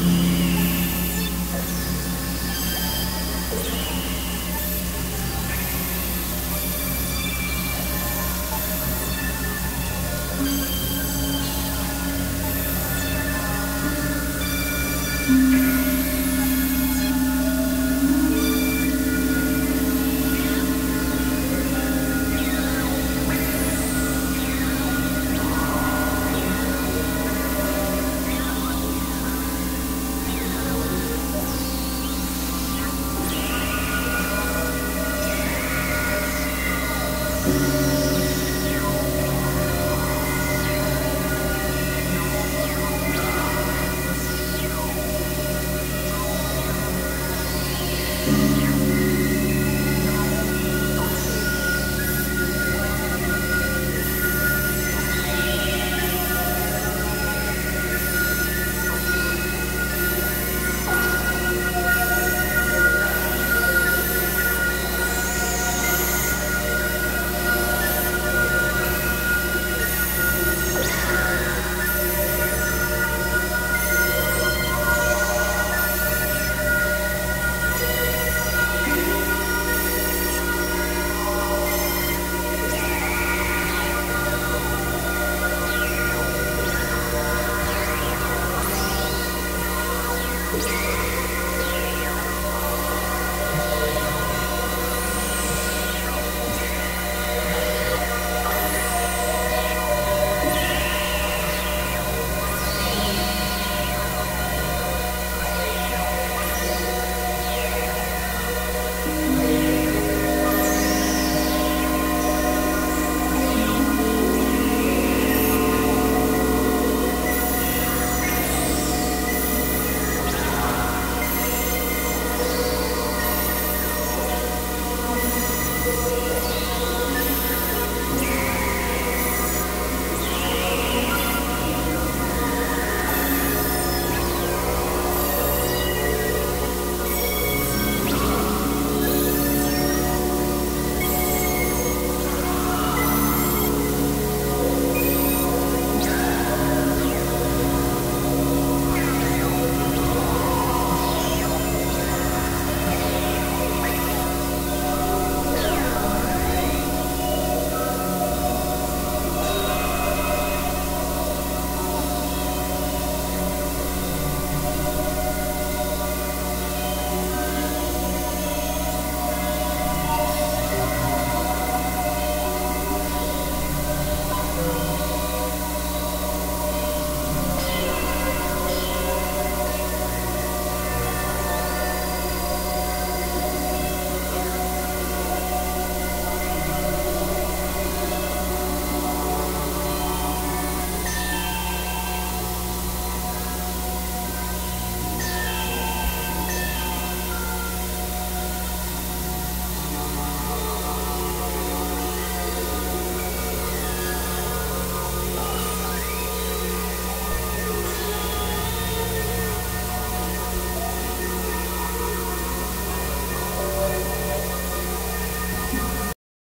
Bye.